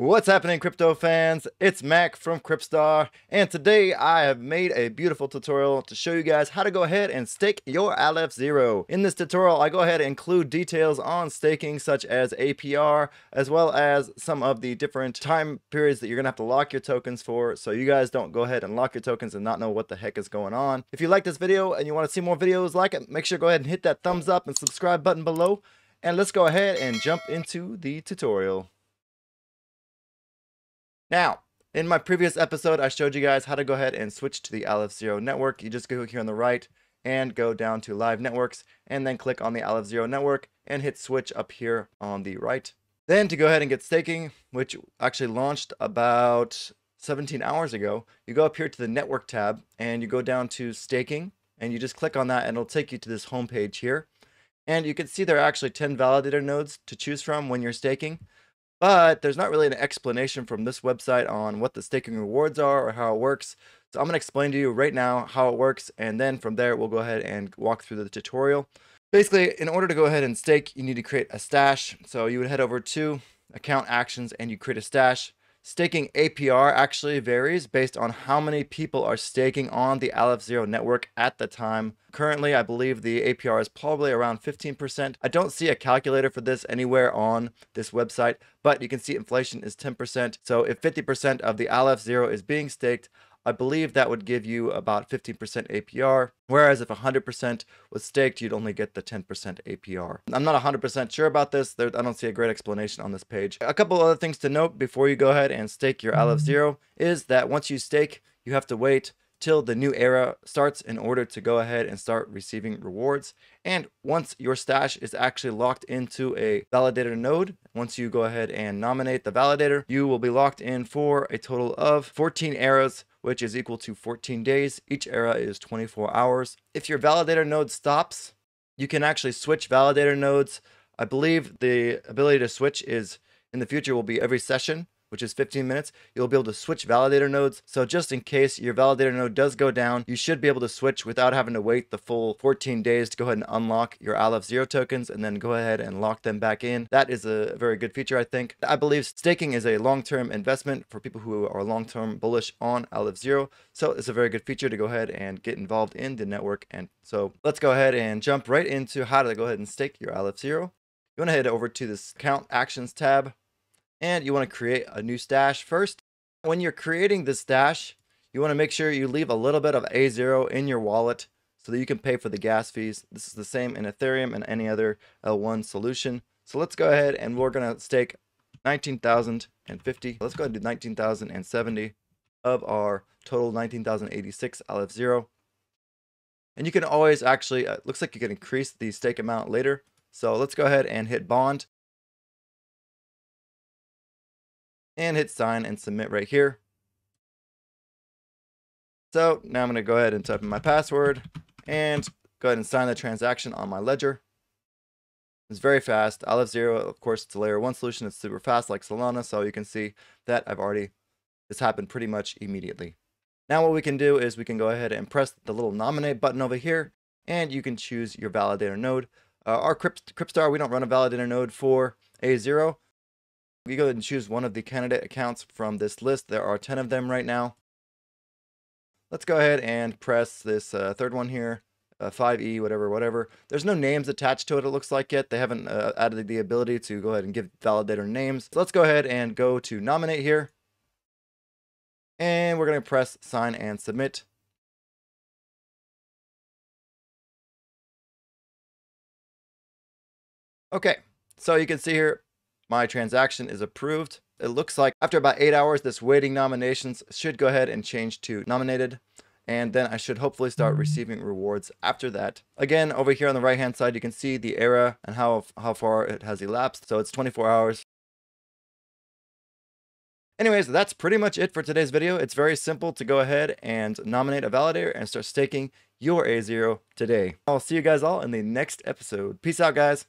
What's happening crypto fans? It's Mack from Kryptstar and today I have made a beautiful tutorial to show you guys how to go ahead and stake your Aleph Zero. In this tutorial I go ahead and include details on staking such as APR as well as some of the different time periods that you're gonna have to lock your tokens for so you guys don't go ahead and lock your tokens and not know what the heck is going on. If you like this video and you want to see more videos like it, make sure to go ahead and hit that thumbs up and subscribe button below and let's go ahead and jump into the tutorial. Now, in my previous episode, I showed you guys how to go ahead and switch to the Aleph Zero network. You just go here on the right and go down to live networks and then click on the Aleph Zero network and hit switch up here on the right. Then to go ahead and get staking, which actually launched about 17 hours ago, you go up here to the network tab and you go down to staking and you just click on that and it'll take you to this home page here. And you can see there are actually 10 validator nodes to choose from when you're staking. But there's not really an explanation from this website on what the staking rewards are or how it works. So I'm going to explain to you right now how it works. And then from there, we'll go ahead and walk through the tutorial. Basically, in order to go ahead and stake, you need to create a stash. So you would head over to account actions and you create a stash. Staking APR actually varies based on how many people are staking on the Aleph Zero network at the time. Currently, I believe the APR is probably around 15%. I don't see a calculator for this anywhere on this website, but you can see inflation is 10%. So if 50% of the Aleph Zero is being staked, I believe that would give you about 15% APR, whereas if 100% was staked, you'd only get the 10% APR. I'm not 100% sure about this. There, I don't see a great explanation on this page. A couple other things to note before you go ahead and stake your Aleph Zero mm-hmm. is that once you stake, you have to wait till the new era starts in order to go ahead and start receiving rewards. And once your stash is actually locked into a validator node, once you go ahead and nominate the validator, you will be locked in for a total of 14 eras which is equal to 14 days. Each era is 24 hours. If your validator node stops, you can actually switch validator nodes. I believe the ability to switch is in the future will be every session which is 15 minutes, you'll be able to switch validator nodes. So just in case your validator node does go down, you should be able to switch without having to wait the full 14 days to go ahead and unlock your Aleph Zero tokens and then go ahead and lock them back in. That is a very good feature, I think. I believe staking is a long-term investment for people who are long-term bullish on Aleph Zero. So it's a very good feature to go ahead and get involved in the network. And so let's go ahead and jump right into how to go ahead and stake your Aleph Zero. You want to head over to this account actions tab and you want to create a new stash first. When you're creating the stash, you want to make sure you leave a little bit of Azero in your wallet so that you can pay for the gas fees. This is the same in Ethereum and any other L1 solution. So let's go ahead and we're going to stake 19,050. Let's go ahead and do 19,070 of our total 19,086 Aleph Zero. And you can always actually, it looks like you can increase the stake amount later. So let's go ahead and hit bond. And hit sign and submit right here. So now I'm going to go ahead and type in my password and go ahead and sign the transaction on my ledger. It's very fast. Aleph Zero, of course, it's a layer one solution. It's super fast like Solana. So you can see that I've already, this happened pretty much immediately. Now what we can do is we can go ahead and press the little nominate button over here and you can choose your validator node. Uh, our Krypt, Kryptstar, we don't run a validator node for Azero, we go ahead and choose one of the candidate accounts from this list. There are 10 of them right now. Let's go ahead and press this uh, third one here, uh, 5E, whatever, whatever. There's no names attached to it, it looks like yet. They haven't uh, added the ability to go ahead and give validator names. So let's go ahead and go to nominate here. And we're going to press sign and submit. Okay, so you can see here, my transaction is approved. It looks like after about eight hours, this waiting nominations should go ahead and change to nominated. And then I should hopefully start mm-hmm. receiving rewards after that. Again, over here on the right hand side, you can see the era and how, how far it has elapsed. So it's 24 hours. Anyways, that's pretty much it for today's video. It's very simple to go ahead and nominate a validator and start staking your Azero today. I'll see you guys all in the next episode. Peace out, guys.